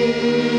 Deus.